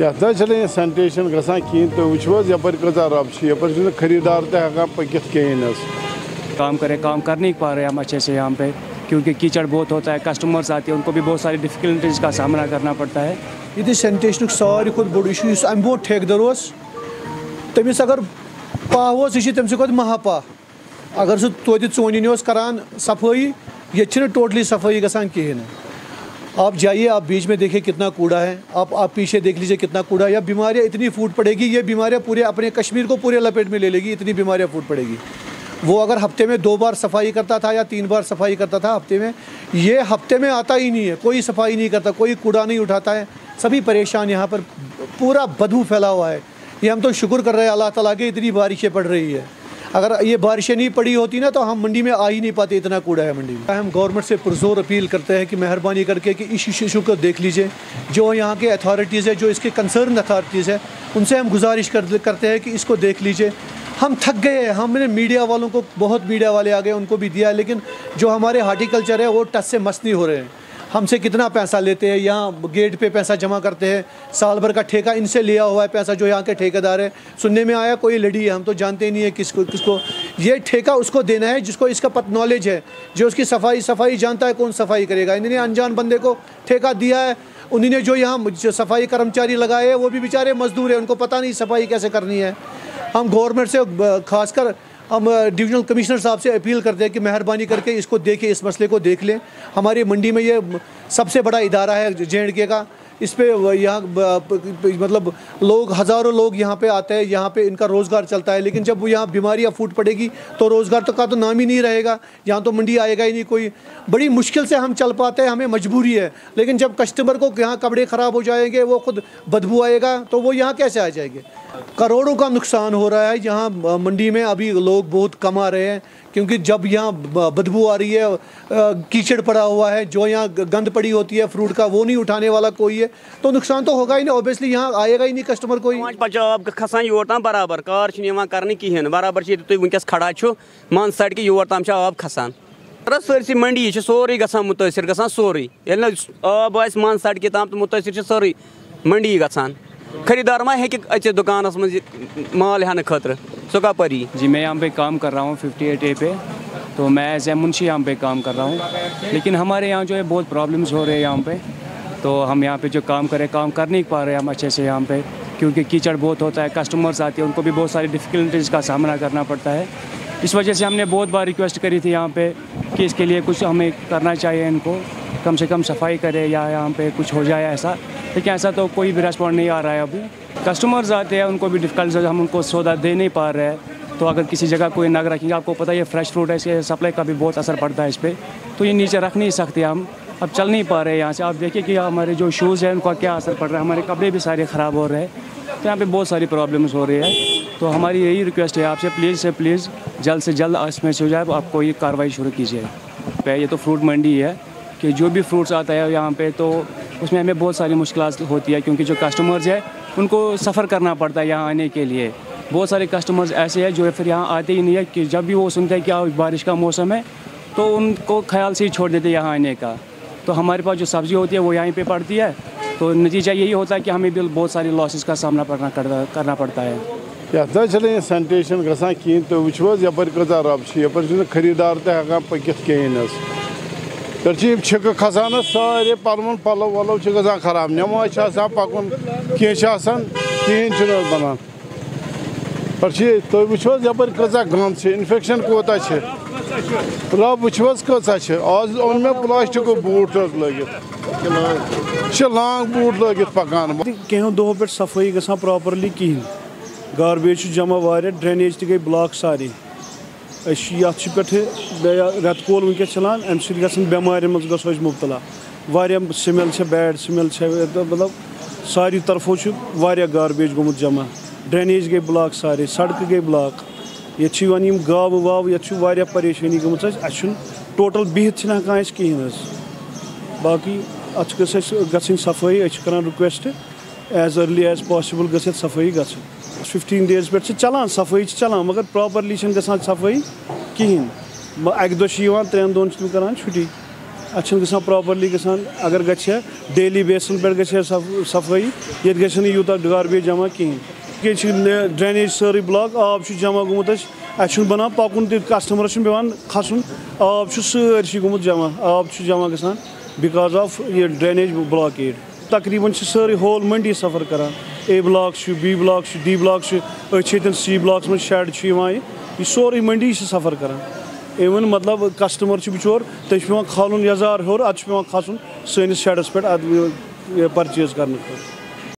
यथ चले सैनिटेशन कहें तो वो यपर कजा रब यपर खरीदार तक पकित कहें काम करें काम कर नहीं पा रहे हम अच्छे से यहाँ पे क्योंकि कीचड़ बहुत होता है कस्टमर्स आते हैं उनको भी बहुत सारी डिफिकल्टीज का सामना करना पड़ता है। ये सैनिटेशन सारे खुद बोड़ इशू अम बो ठेकदर तमिस अगर पा यह तम खुद महापा। अगर सह तोत चोन करान सफ़ाई ये टोटली सफ़ाई कहें आप जाइए, आप बीच में देखिए कितना कूड़ा है। आप आप पीछे देख लीजिए कितना कूड़ा है। या बीमारियाँ इतनी फूट पड़ेगी ये बीमारियाँ पूरे अपने कश्मीर को पूरे लपेट में ले लेगी, इतनी बीमारियाँ फूट पड़ेगी। वो अगर हफ़्ते में दो बार सफ़ाई करता था या तीन बार सफ़ाई करता था हफ़्ते में, ये हफ़्ते में आता ही नहीं है, कोई सफ़ाई नहीं करता, कोई कूड़ा नहीं उठाता है। सभी परेशान यहाँ पर पूरा बदबू फैला हुआ है। ये हम तो शुक्र कर रहे हैं, अल्लाह ताला के इतनी बारिशें पड़ रही है। अगर ये बारिशें नहीं पड़ी होती ना तो हम मंडी में आ ही नहीं पाते इतना कूड़ा है मंडी में। हम गवर्नमेंट से पुरजोर अपील करते हैं कि मेहरबानी करके कि इस इशू को देख लीजिए। जो यहाँ के अथॉरिटीज़ है जो इसके कंसर्न अथॉरिटीज़ है उनसे हम गुजारिश कर, करते हैं कि इसको देख लीजिए। हम थक गए हैं। हमने मीडिया वालों को बहुत मीडिया वाले आ गए उनको भी दिया लेकिन जो हमारे हार्टिकल्चर है वो टस से मस्त नहीं हो रहे हैं। हमसे कितना पैसा लेते हैं, यहाँ गेट पे पैसा जमा करते हैं। साल भर का ठेका इनसे लिया हुआ है पैसा जो यहाँ के ठेकेदार है। सुनने में आया कोई लड़ी है, हम तो जानते ही नहीं है किसको किसको। ये ठेका उसको देना है जिसको इसका पत नॉलेज है, जो उसकी सफ़ाई सफ़ाई जानता है कौन सफ़ाई करेगा। इन्होंने अनजान बंदे को ठेका दिया है। उन्होंने जो यहाँ सफ़ाई कर्मचारी लगाए हैं, वो भी बेचारे मजदूर हैं, उनको पता नहीं सफ़ाई कैसे करनी है। हम गवर्नमेंट से खासकर हम डिविजनल कमिश्नर साहब से अपील करते हैं कि मेहरबानी करके इसको देखें, इस मसले को देख लें। हमारी मंडी में ये सबसे बड़ा इदारा है जे का। इस पर यहाँ मतलब लोग, हज़ारों लोग यहाँ पे आते हैं, यहाँ पे इनका रोज़गार चलता है, लेकिन जब वो यहाँ बीमारियाँ फूट पड़ेगी तो रोज़गार तो का तो नाम ही नहीं रहेगा, यहाँ तो मंडी आएगा ही नहीं कोई। बड़ी मुश्किल से हम चल पाते हैं, हमें मजबूरी है, लेकिन जब कस्टमर को यहाँ कपड़े ख़राब हो जाएँगे, वो खुद बदबू आएगा तो वो यहाँ कैसे आ जाएँगे? करोड़ों का नुकसान हो रहा है, यहाँ मंडी में अभी लोग बहुत कम रहे हैं क्योंकि जब यहाँ बदबू आ रही है कीचड़ पड़ा हुआ है, जो यहाँ गंद पड़ी होती है, फ्रूट का, वो नहीं उठाने वाला कोई है तो नुकसान तो होगा ही नहीं ऑब्वियसली यहाँ आएगा ही नहीं कस्टमर कोई। आब खसान योर तम बराबर, कार कर कहें बराबर तुम वनकस खड़ा मान सड़क योर तम आब खसान। सरसी मंडी सोरे ग मुतासर ग सोरे। आब आ मान सड़क तम तो मुतासर सोरे, मंडी ग खरीदार मा हे अच दुकान माल हेन खतर? सो कपरी जी, मैं यहाँ पे काम कर रहा हूँ फिफ्टी एट ए पे तो मैं एज ए मुंशी यहाँ पे काम कर रहा हूँ। लेकिन हमारे यहाँ जो है बहुत प्रॉब्लम्स हो रहे हैं यहाँ पे तो हम यहाँ पे जो काम करें, काम कर नहीं पा रहे हम अच्छे से यहाँ पे, क्योंकि कीचड़ बहुत होता है कस्टमर्स आते हैं, उनको भी बहुत सारी डिफ़िकल्टीज़ का सामना करना पड़ता है। इस वजह से हमने बहुत बार रिक्वेस्ट करी थी यहाँ पे कि इसके लिए कुछ हमें करना चाहिए इनको। कम से कम सफ़ाई करे या यहाँ पे कुछ हो जाए ऐसा। लेकिन ऐसा तो कोई भी रेस्पॉन्ड नहीं आ रहा है अभी। कस्टमर्स आते हैं, उनको भी डिफ़िकल्ट हम उनको सौदा दे नहीं पा रहे हैं। तो अगर किसी जगह कोई नग रखेंगे, आपको पता है फ्रेश फ्रूट है, इसके सप्लाई का भी बहुत असर पड़ता है इस पर तो ये नीचे रख नहीं सकते हम। अब चल नहीं पा रहे यहाँ से। आप देखिए कि हमारे जो शूज़ हैं, उनका क्या असर पड़ रहा है। हमारे कपड़े भी सारे ख़राब हो रहे हैं। तो यहाँ पे बहुत सारी प्रॉब्लम्स हो रही है। तो हमारी यही रिक्वेस्ट है आपसे प्लीज़ से प्लीज़ जल्द से जल्द इसमें से हो जाए, आपको ये कार्रवाई शुरू कीजिए। ये तो फ्रूट मंडी है। कि जो भी फ्रूट्स आता है यहाँ पे तो उसमें हमें बहुत सारी मुश्किल होती है क्योंकि जो कस्टमर्स है, उनको सफ़र करना पड़ता है यहाँ आने के लिए। बहुत सारे कस्टमर्स ऐसे हैं जो फिर यहाँ आते ही नहीं है कि जब भी वो सुनते हैं कि आज बारिश का मौसम है तो उनको ख्याल से ही छोड़ देते हैं यहाँ आने का। तो हमारे पास जो सब्ज़ी होती है, वो यहीं पे पड़ती है। तो नतीजा यही होता है कि हमें भी बहुत सारी लॉसेस का सामना करना करना पड़ता है। सैनिटेशन गसान कहें तो वो यपर कजा रब यपर खरीदार तक पकित कहें छिक खसान सारे पलवन पलो वलो गसान खराब नमाज़ पकन कहें कहें बनान वो यपर कजा गंद इन्फेक्शन कोता रब वो कच आज ओन मे प्लास्टिक बूट लगित लांग बूट लगित पकान कहो दो पे सफ़ाई ग प्रॉपरली कहें गार्बेज जमा तक गई ब्लॉक सारी ये पे रेत कोल वनकस चलान अम समार मज गो मुबतला वारिया स्मेल बैड स्मेल मतलब सारी तरफों गारबेज गोमुत जमा ड्रेनेज गई ब्लॉक सारे सड़क गई ब्लॉक ये गाव वाव ये परेशानी गम टोटल बिहत हकान कहें बाकी अत गई सफ़ाई कर request as early as possible ग सफ़ाई फिफ्टीन डेज़ पे चलान, सफ़ाई चलान, मगर प्रॉपरली ग सफ़ाई कहें अक दो त्रेन दोन कर छुट्टी। अच्छे गसान प्रॉपरली गसान अगर गछे डेली बेसन पे गछे सफ़ाई, ये गछे यूत गार्बेज जमा कहें ड्रेनेज सारी ब्लॉक आब जमा गोमुत अच्छे बना, पकुन तस्टमरस पेवान खसन आब सारी गोमुत जमा आब जमा गसान बिकॉज़ ऑफ़ ये ड्रेनेज ब्लॉकेड तकरीबन सारी होल मंडी सफ़र कर। A block B block D block and C block में शेड यह सोरे मंडी से सफ़र कर। इवन मतलब कस्टमर बिचोर तेज पे खालन यजार हर अत पे खसन सैनिस शेडस पे पर्चेज करने